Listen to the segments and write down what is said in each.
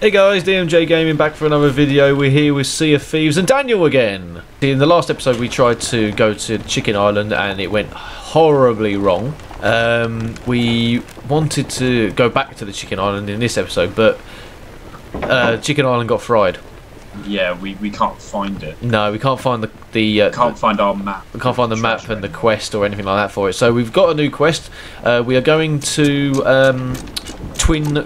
Hey guys, DMJ Gaming back for another video. We're here with Sea of Thieves and Daniel again. In the last episode we tried to go to Chicken Island and it went horribly wrong. Um, we wanted to go back to the Chicken Island in this episode, but uh, Chicken Island got fried. Yeah, we, we can't find it. No, we can't find the the uh, Can't find our map. we can't find the map and the quest or anything like that for it. So we've got a new quest. Uh, we are going to um, Twin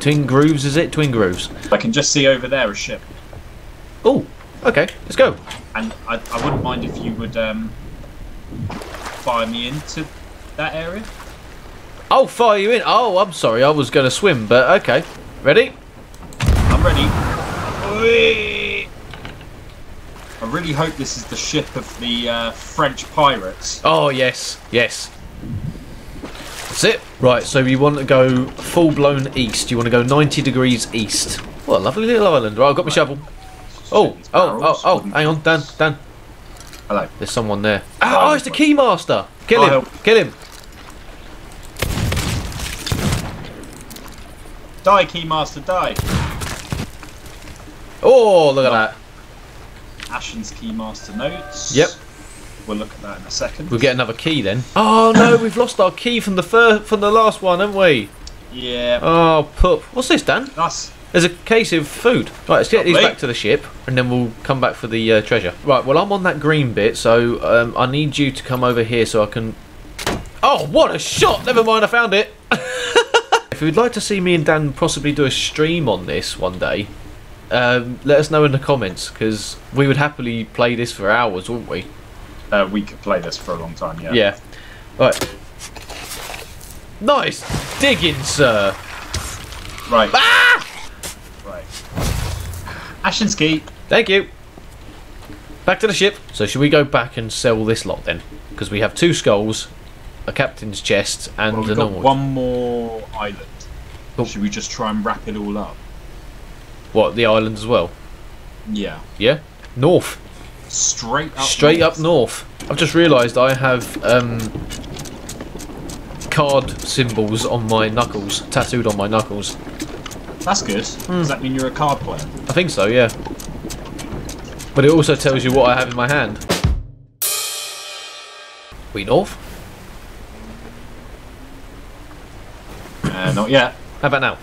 Twin Grooves. Is it Twin Grooves? I can just see over there a ship, Oh, okay, let's go. and I, I wouldn't mind if you would um, fire me into that area. Oh, fire you in. Oh, I'm sorry. I was going to swim, but okay. Ready? I'm ready. Whee! I really hope this is the ship of the uh, French pirates. Oh, yes, yes. That's it. Right, so you want to go full blown east. You want to go 90 degrees east. What a lovely little island. Right, I've got my shovel. Oh, oh, oh, oh, hang on, Dan, Dan. Hello. There's someone there. Ah, oh, it's the Keymaster. Kill him, kill him. Die, Keymaster, die. Oh, look at that. Ashen's Keymaster notes. Yep. We'll look at that in a second. We'll get another key then. Oh no, we've lost our key from the fir- from the last one, haven't we? Yeah. Oh, pup. What's this, Dan? That's There's a case of food. Right, let's get these Lovely. back to the ship, and then we'll come back for the uh, treasure. Right, well, I'm on that green bit, so um, I need you to come over here so I can... Oh, what a shot! Never mind, I found it! if you'd like to see me and Dan possibly do a stream on this one day, um, let us know in the comments, because we would happily play this for hours, wouldn't we? Uh, we could play this for a long time. Yeah. Yeah. Right. Nice digging, sir. Right. Ah! Right. Ashen's Key. Thank you. Back to the ship. So should we go back and sell this lot then? Because we have two skulls, a captain's chest, and Well, we've got one more island. Oh. Should we just try and wrap it all up? What the island as well? Yeah. Yeah. North. Straight up. Straight north. up north. I've just realised I have um, card symbols on my knuckles, tattooed on my knuckles. That's good. Hmm. Does that mean you're a card player? I think so, yeah. But it also tells you what I have in my hand. We north? Uh, not yet. How about now?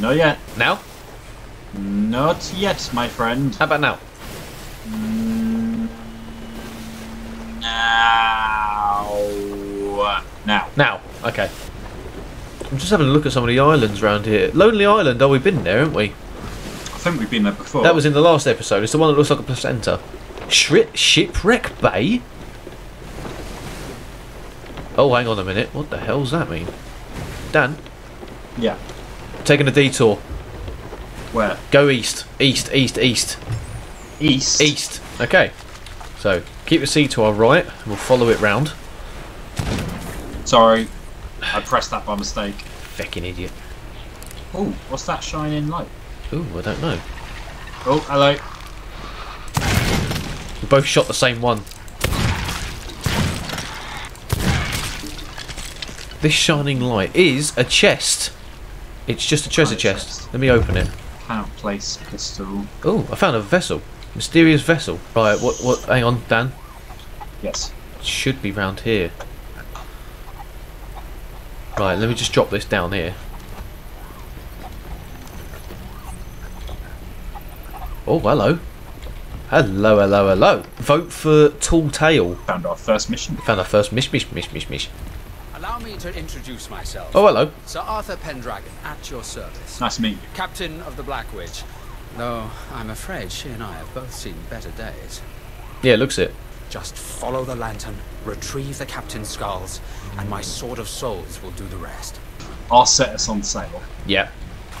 Not yet. Now? Not yet, my friend. How about now? Now. Now. Now. Okay. I'm just having a look at some of the islands around here. Lonely Island, oh, we've been there, haven't we? I think we've been there before. That was in the last episode. It's the one that looks like a placenta. Shri- Shipwreck Bay? Oh, hang on a minute. What the hell's that mean? Dan, Yeah. taking a detour. Where? Go east. East, east, east. East. East. Okay. So, keep the sea to our right. and We'll follow it round. Sorry. I pressed that by mistake. Fucking idiot. Oh, what's that shining light? Ooh, I don't know. Oh, hello. We both shot the same one. This shining light is a chest. It's just a treasure chest. chest. Let me open it. Cannot place pistol. Oh, I found a vessel. Mysterious vessel. Right, what, what, hang on, Dan. Yes. It should be round here. Right, let me just drop this down here. Oh, hello. Hello, hello, hello. Vote for Tall Tale. Found our first mission. Found our first mish, mish, mish, mish, mish. Allow me to introduce myself. Oh, hello. Sir Arthur Pendragon, at your service. Nice to meet you. Captain of the Black Witch. Though I'm afraid she and I have both seen better days. Yeah, looks it. Just follow the lantern, retrieve the captain's skulls, and my sword of souls will do the rest. I'll set us on sail. Yeah.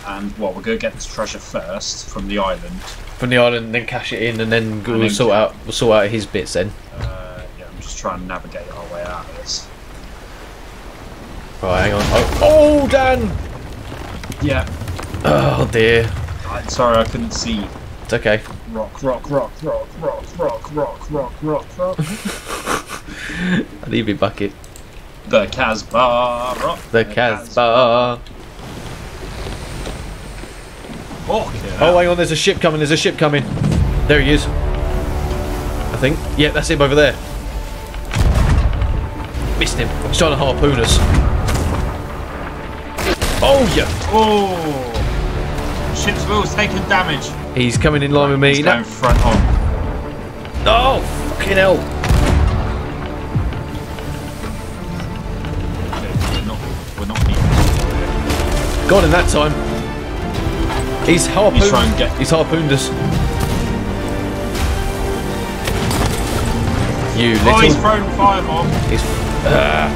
And, well, we're going to get this treasure first from the island. From the island, then cash it in, and then we'll then sort out we'll sort out his bits then. Uh, yeah, I'm just trying to navigate our way out of this. Right, hang on. Oh, oh Dan! Yeah. Oh dear. I'm sorry, I couldn't see. It's okay. Rock, rock, rock, rock, rock, rock, rock, rock, rock, rock. I need my bucket. the Casbah rock. The Casbah. Oh, Oh, hang on, there's a ship coming, there's a ship coming. There he is. I think. Yeah, that's him over there. Missed him. He's trying to harpoon us. Oh, yeah. Oh! Ship's wheels taking damage. He's coming in line with me. He's No. going front on. Oh, fucking hell. Okay, we're not, we're not. Got him that time. He's harpooned. He's trying to get- He's harpooned us. You little. Oh, he's thrown firebomb. He's. Ah.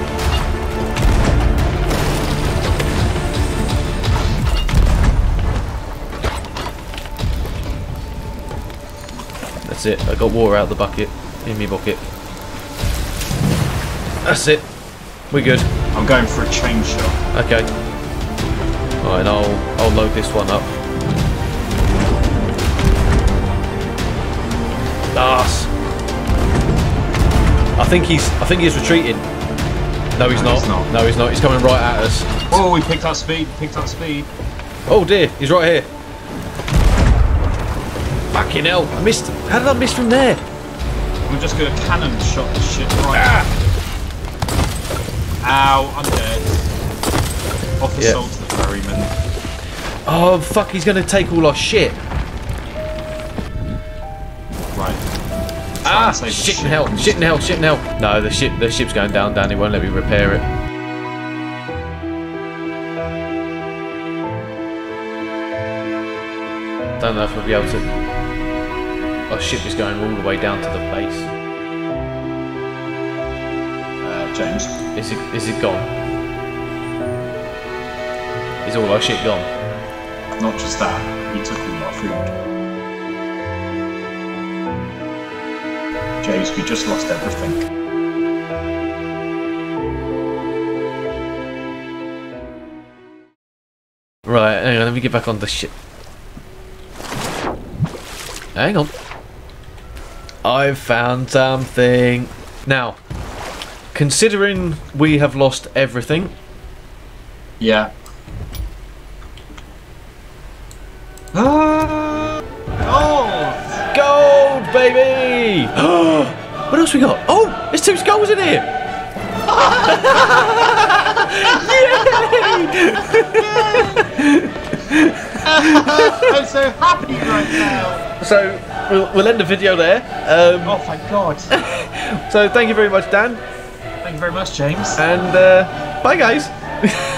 That's it. I got water out of the bucket. In me bucket. That's it. We're good. I'm going for a chain shot. Okay. Alright, I'll I'll load this one up. Lars. I think he's I think he's retreating. No, he's, No, not. he's not. No, he's not. He's coming right at us. Oh, we picked up speed. Picked up speed. Oh dear, he's right here. Fucking hell! I missed. How did I miss from there? I'm just going to cannon shot the shit right. Ah! Ow, I'm dead. Offer Yeah. sold to the ferryman. Oh fuck! He's gonna take all our shit. Right. Ah! and save the Shit in hell! Shit in hell! Shit in hell! No, the ship the ship's going down. Down. He won't let me repair it. Don't know if we'll be able to. Our ship is going all the way down to the base. Uh, James. Is it? Is it gone? Is all our shit gone? Not just that, he took all our food. James, we just lost everything. Right, hang on, let me get back on the ship. Hang on. I've found something. Now, considering we have lost everything, Yeah. Ah! Oh! gold, baby! what else we got? Oh, there's two skulls in here! I'm so happy right now! So, we'll, we'll end the video there. Um, Oh, thank God. so, thank you very much, Dan. Thank you very much, James. And uh, bye, guys.